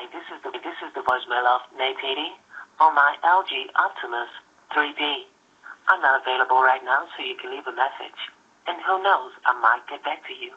Hi, this is the this is the voicemail of Nate 80 on my LG Optimus 3D. I'm not available right now, so you can leave a message. And who knows, I might get back to you.